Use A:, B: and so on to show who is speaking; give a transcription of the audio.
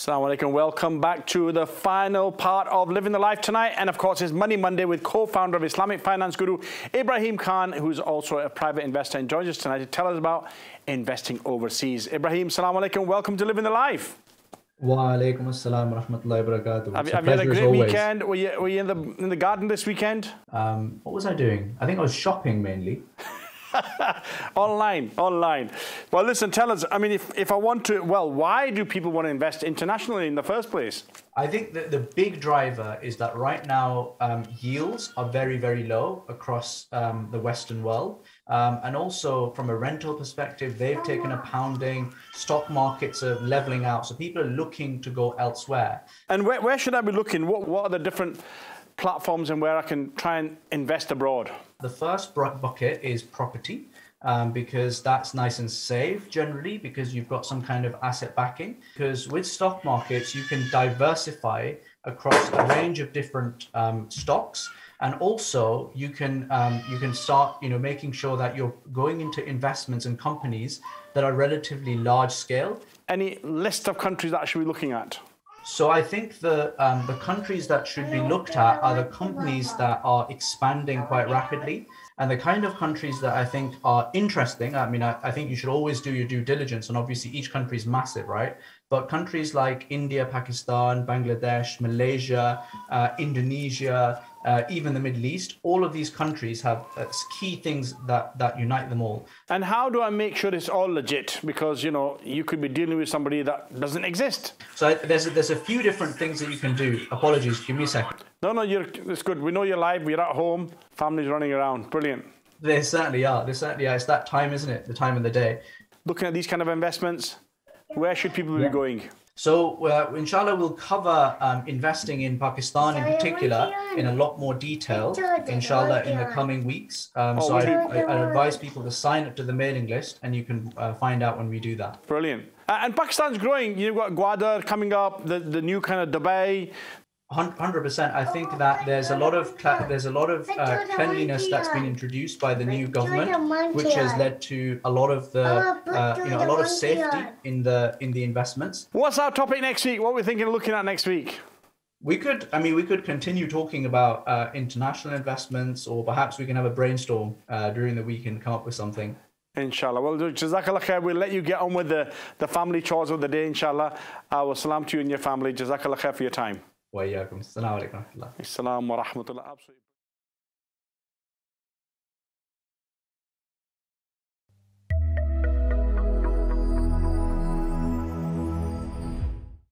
A: Assalamu alaikum. Welcome back to the final part of Living the Life tonight. And of course, it's Money Monday with co-founder of Islamic Finance Guru, Ibrahim Khan, who's also a private investor and joins us tonight to tell us about investing overseas. Ibrahim, assalamu alaikum. Welcome to Living the Life.
B: Wa alaikum assalam wa rahmatullahi wa barakatuh.
A: Have, you, have you had a great weekend? Were you, were you in, the, in the garden this weekend?
B: Um, what was I doing? I think I was shopping mainly.
A: online, online. Well, listen, tell us, I mean, if, if I want to, well, why do people want to invest internationally in the first place?
B: I think that the big driver is that right now um, yields are very, very low across um, the Western world. Um, and also from a rental perspective, they've taken a pounding, stock markets are leveling out. So people are looking to go elsewhere.
A: And where, where should I be looking? What, what are the different platforms and where I can try and invest abroad?
B: The first bucket is property. Um, because that's nice and safe generally because you've got some kind of asset backing. Because with stock markets, you can diversify across a range of different um, stocks, and also you can um, you can start you know making sure that you're going into investments and companies that are relatively large scale.
A: Any list of countries that I should be looking at?
B: So I think the um, the countries that should be looked at are the companies that are expanding quite rapidly, and the kind of countries that I think are interesting. I mean, I, I think you should always do your due diligence, and obviously each country is massive, right? But countries like India, Pakistan, Bangladesh, Malaysia, uh, Indonesia, uh, even the Middle East, all of these countries have uh, key things that, that unite them all.
A: And how do I make sure it's all legit? Because, you know, you could be dealing with somebody that doesn't exist.
B: So there's a, there's a few different things that you can do. Apologies, give me a second.
A: No, no, you're, it's good. We know you're live, we're at home, family's running around. Brilliant.
B: They certainly are. They certainly are. It's that time, isn't it? The time of the day.
A: Looking at these kind of investments, where should people yeah. be going?
B: So, uh, inshallah, we'll cover um, investing in Pakistan in particular in a lot more detail, inshallah, in the coming weeks. Um, oh, so, I, I, I, advise people to sign up to the mailing list, and you can uh, find out when we do that.
A: Brilliant. Uh, and Pakistan's growing. You've got Gwadar coming up, the, the new kind of Dubai.
B: Hundred percent. I think that there's a lot of there's a lot of uh, cleanliness that's been introduced by the new government, which has led to a lot of the uh, you know a lot of safety in the in the investments.
A: What's our topic next week? What are we thinking of looking at next week?
B: We could, I mean, we could continue talking about uh, international investments, or perhaps we can have a brainstorm uh, during the week and come up with something.
A: Inshallah. Well, Jazakallah khair. We'll let you get on with the, the family chores of the day, inshallah. I will salam to you and your family. Jazakallah khair for your time.
B: وإياكم. السلام عليكم ورحمة الله.
A: السلام ورحمة الله.